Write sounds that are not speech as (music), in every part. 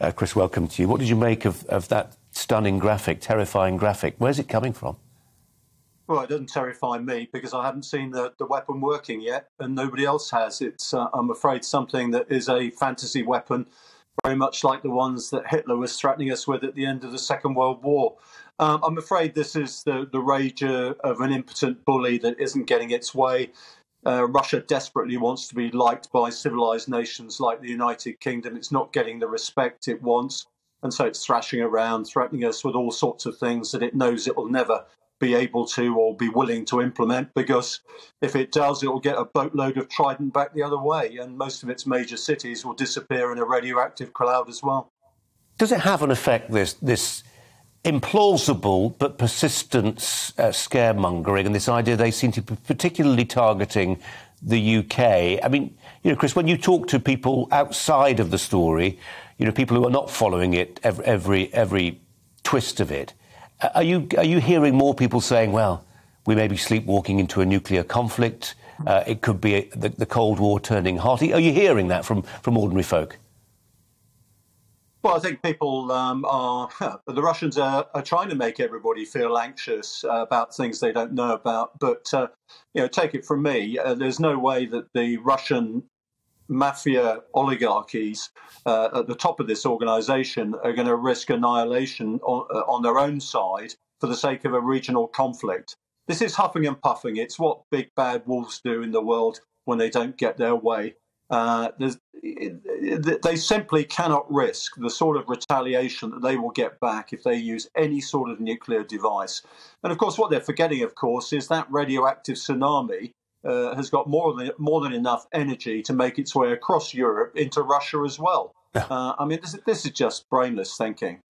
Uh, Chris, welcome to you. What did you make of, of that stunning graphic, terrifying graphic? Where's it coming from? Well, it doesn't terrify me because I haven't seen the, the weapon working yet, and nobody else has. It's, uh, I'm afraid, something that is a fantasy weapon, very much like the ones that Hitler was threatening us with at the end of the Second World War. Um, I'm afraid this is the, the rage of an impotent bully that isn't getting its way. Uh, Russia desperately wants to be liked by civilized nations like the United Kingdom. It's not getting the respect it wants. And so it's thrashing around, threatening us with all sorts of things that it knows it will never be able to or be willing to implement because if it does, it will get a boatload of Trident back the other way, and most of its major cities will disappear in a radioactive cloud as well. Does it have an effect, this, this implausible but persistent uh, scaremongering and this idea they seem to be particularly targeting the UK. I mean, you know, Chris, when you talk to people outside of the story, you know, people who are not following it every every, every twist of it, are you are you hearing more people saying, "Well, we may be sleepwalking into a nuclear conflict. Uh, it could be the, the Cold War turning hot." Are you hearing that from from ordinary folk? Well, I think people um, are, (laughs) the Russians are, are, trying to make everybody feel anxious uh, about things they don't know about. But, uh, you know, take it from me, uh, there's no way that the Russian mafia oligarchies uh, at the top of this organization are going to risk annihilation on, uh, on their own side for the sake of a regional conflict. This is huffing and puffing. It's what big bad wolves do in the world when they don't get their way. Uh, they simply cannot risk the sort of retaliation that they will get back if they use any sort of nuclear device. And of course, what they're forgetting, of course, is that radioactive tsunami uh, has got more than more than enough energy to make its way across Europe into Russia as well. Uh, I mean, this, this is just brainless thinking.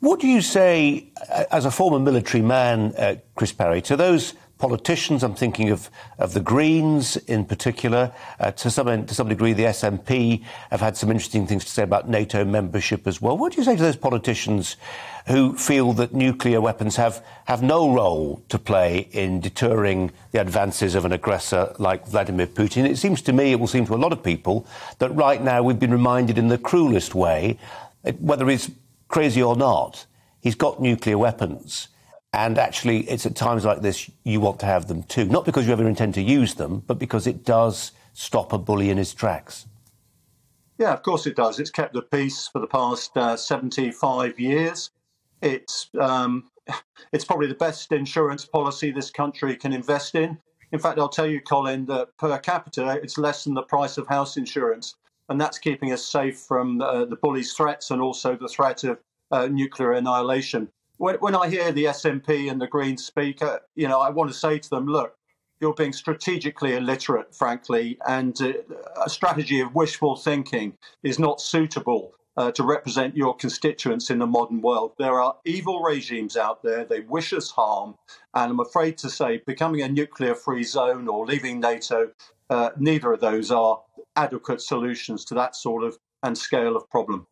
What do you say, uh, as a former military man, uh, Chris Parry, to those politicians. I'm thinking of, of the Greens in particular. Uh, to, some, to some degree, the SNP have had some interesting things to say about NATO membership as well. What do you say to those politicians who feel that nuclear weapons have, have no role to play in deterring the advances of an aggressor like Vladimir Putin? It seems to me, it will seem to a lot of people, that right now we've been reminded in the cruelest way, whether he's crazy or not, he's got nuclear weapons. And actually, it's at times like this you want to have them too. Not because you ever intend to use them, but because it does stop a bully in his tracks. Yeah, of course it does. It's kept the peace for the past uh, 75 years. It's, um, (laughs) it's probably the best insurance policy this country can invest in. In fact, I'll tell you, Colin, that per capita, it's less than the price of house insurance. And that's keeping us safe from uh, the bully's threats and also the threat of uh, nuclear annihilation when, when I hear the SNP and the Greens speak, uh, you know, I want to say to them, look, you're being strategically illiterate, frankly, and uh, a strategy of wishful thinking is not suitable uh, to represent your constituents in the modern world. There are evil regimes out there, they wish us harm, and I'm afraid to say becoming a nuclear free zone or leaving NATO, uh, neither of those are adequate solutions to that sort of and scale of problem.